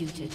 executed.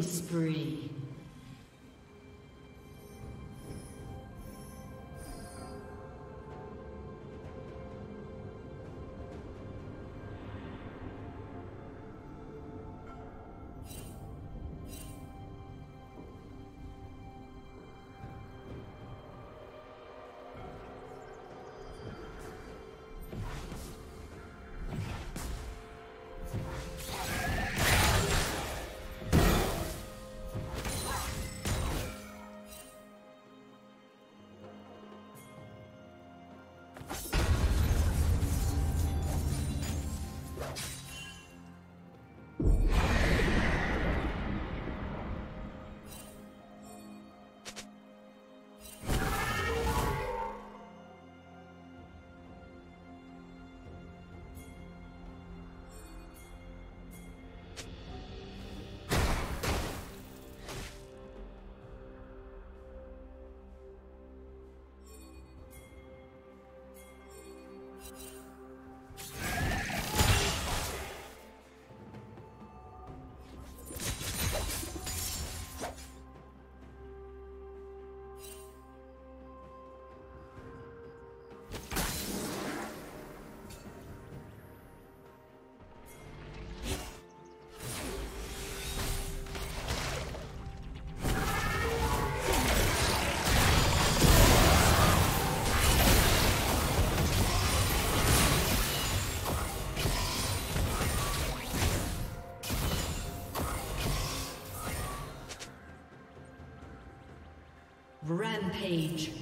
Spree. Rampage.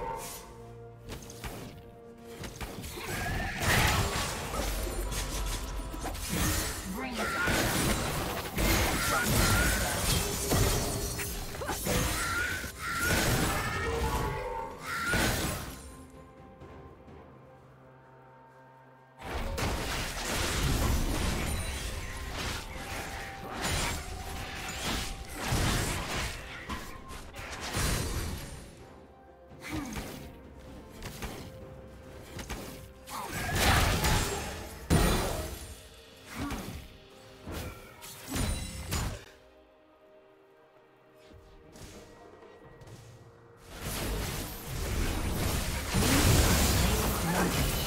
target.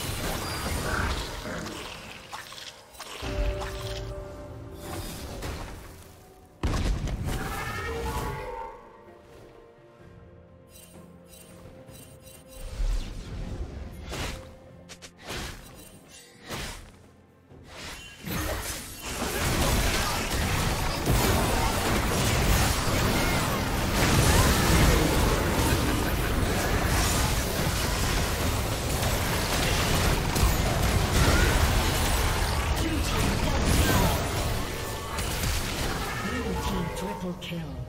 Kill.